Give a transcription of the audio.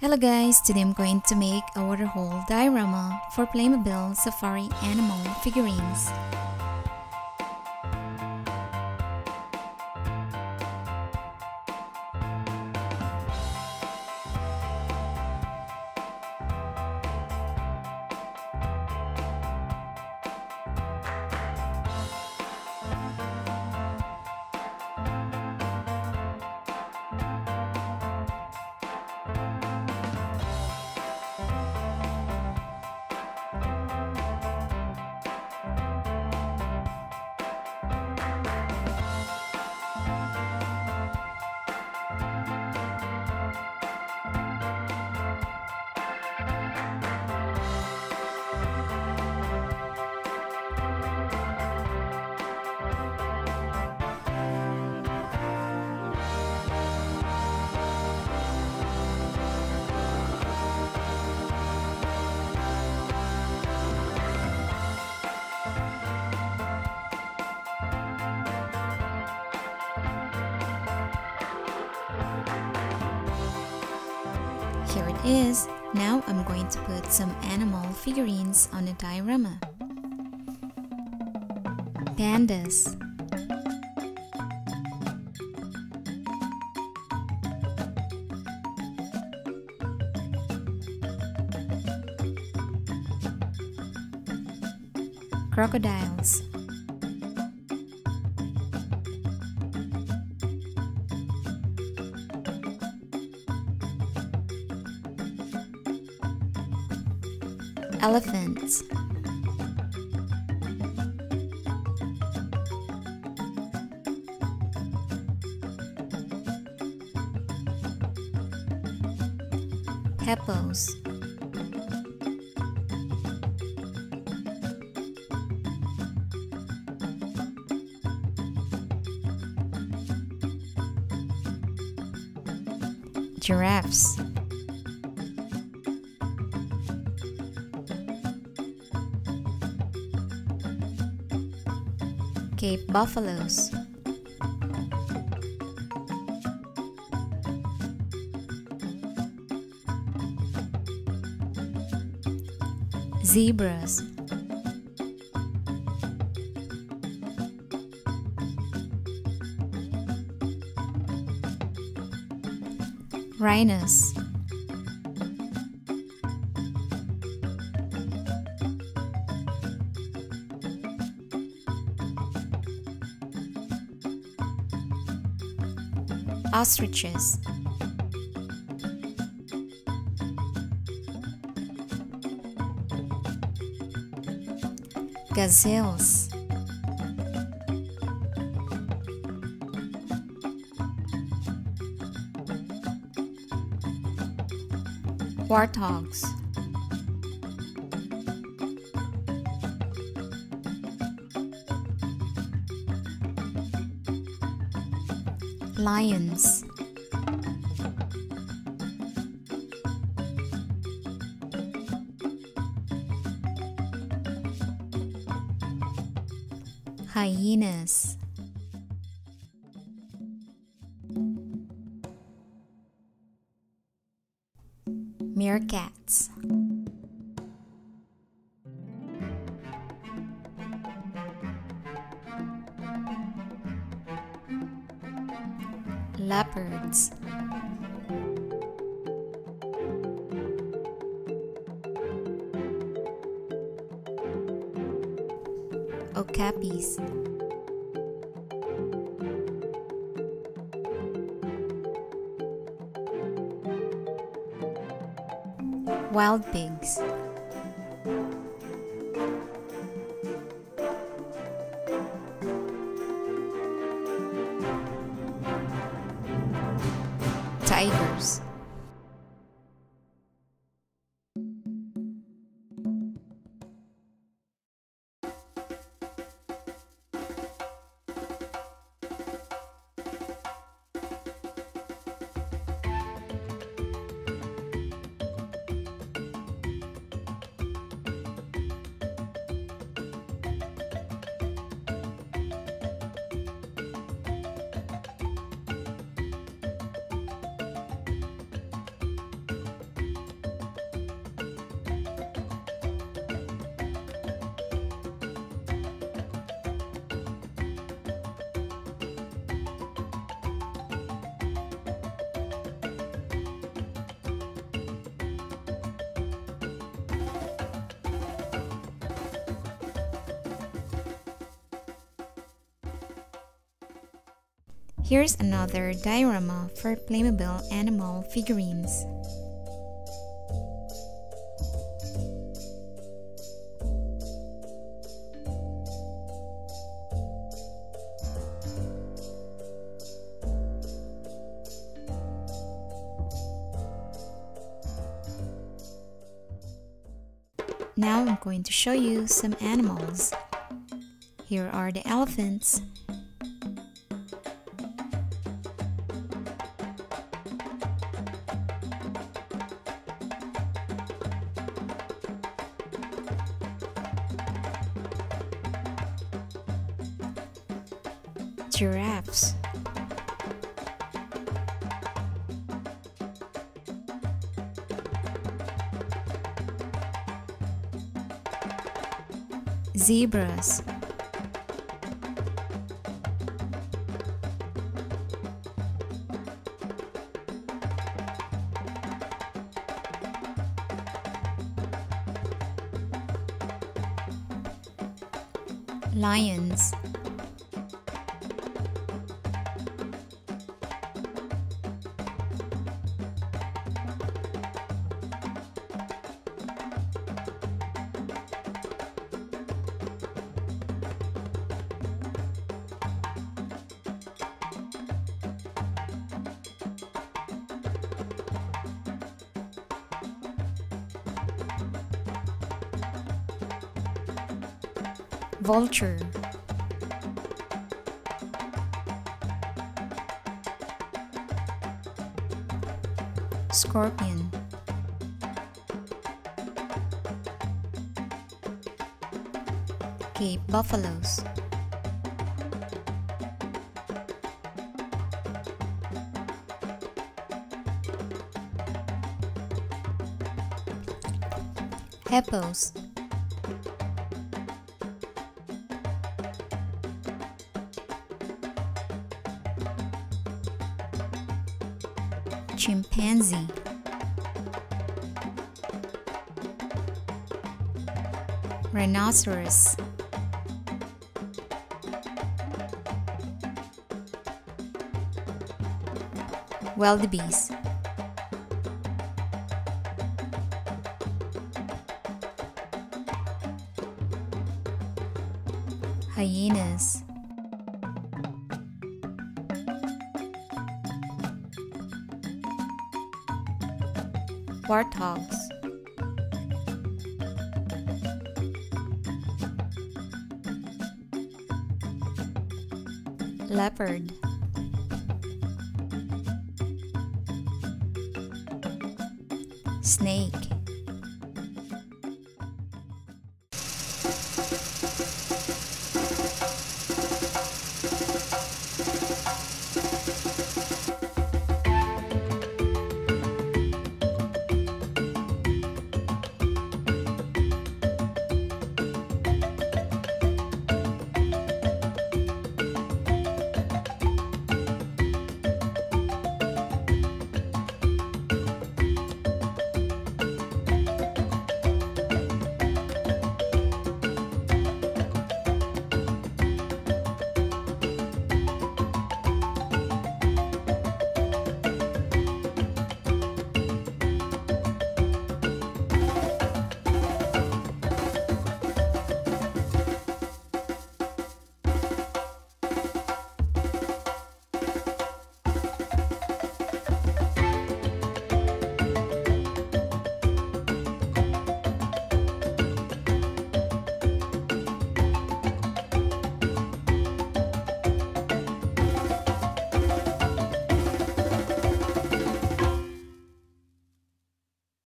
Hello guys, today I'm going to make a waterhole diorama for Playmobil Safari Animal figurines. Here it is. Now I'm going to put some animal figurines on a diorama. Pandas Crocodiles Elephants. Hippos Giraffes Buffaloes. Zebras. Rhinos Ostriches. Gazelles. Warthogs Lions. Hyenas. Meerkats Leopards Okapis Wild pigs Here's another diorama for Playmobil animal figurines. Now I'm going to show you some animals. Here are the elephants. Giraffes. Zebras. Lions. Vulture. Scorpion. Cape Buffaloes. Hippos chimpanzee. Rhinoceros. Wildebeest. Hyenas warthogs leopard. Snake